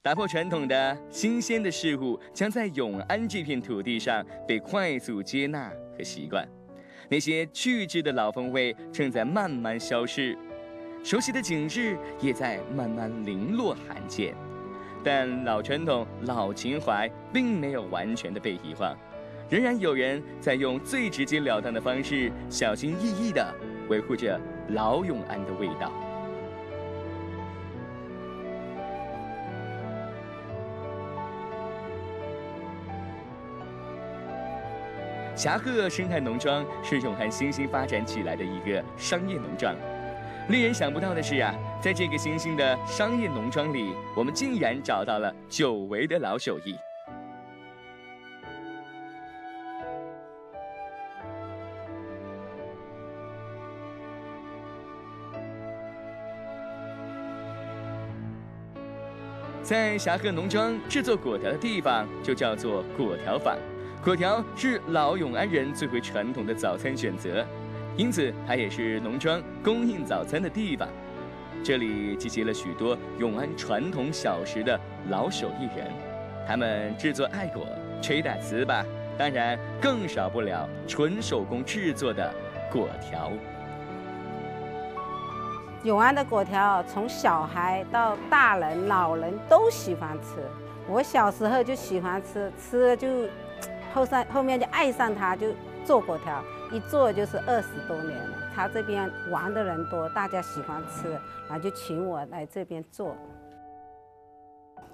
打破传统的新鲜的事物将在永安这片土地上被快速接纳和习惯。那些去质的老风味正在慢慢消失，熟悉的景致也在慢慢零落罕见。但老传统、老情怀并没有完全的被遗忘，仍然有人在用最直截了当的方式，小心翼翼地维护着老永安的味道。霞鹤生态农庄是永汉新兴发展起来的一个商业农庄。令人想不到的是啊，在这个新兴的商业农庄里，我们竟然找到了久违的老手艺。在霞鹤农庄制作果条的地方，就叫做果条坊。果条是老永安人最为传统的早餐选择，因此它也是农庄供应早餐的地方。这里集结了许多永安传统小食的老手艺人，他们制作爱果、捶打糍粑，当然更少不了纯手工制作的果条。永安的果条，从小孩到大人、老人都喜欢吃。我小时候就喜欢吃，吃了就。后上后面就爱上他，就做果条，一做就是二十多年了。他这边玩的人多，大家喜欢吃，然后就请我来这边做。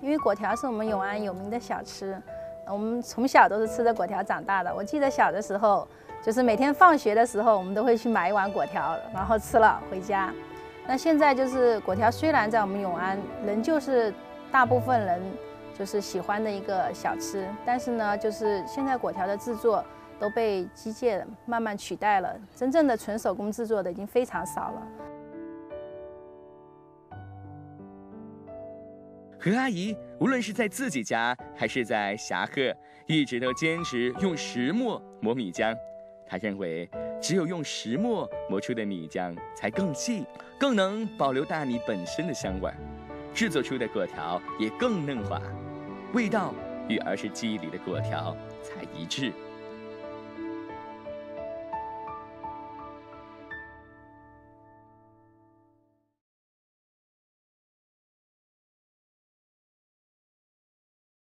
因为果条是我们永安有名的小吃，我们从小都是吃着果条长大的。我记得小的时候，就是每天放学的时候，我们都会去买一碗果条，然后吃了回家。那现在就是果条虽然在我们永安，仍旧是大部分人。就是喜欢的一个小吃，但是呢，就是现在果条的制作都被机械慢慢取代了，真正的纯手工制作的已经非常少了。何阿姨无论是在自己家还是在霞鹤，一直都坚持用石磨磨米浆。她认为，只有用石磨磨出的米浆才更细，更能保留大米本身的香味，制作出的果条也更嫩滑。味道与儿时记忆里的果条才一致。